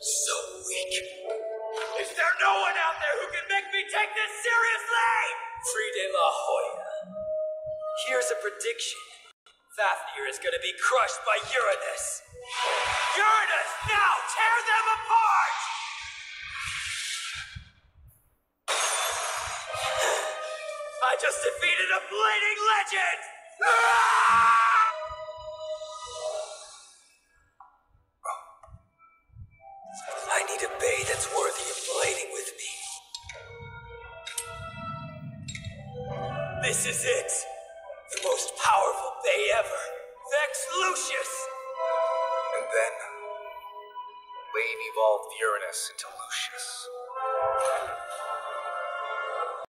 So weak. Is there no one out there who can make me take this seriously? Free De La Hoya. Here's a prediction. Fafnir is gonna be crushed by Uranus. Uranus, now tear them apart! I just defeated a bleeding legend! Bay that's worthy of blading with me. This is it! The most powerful bay ever! Vex Lucius! And then, Wave evolved Uranus into Lucius.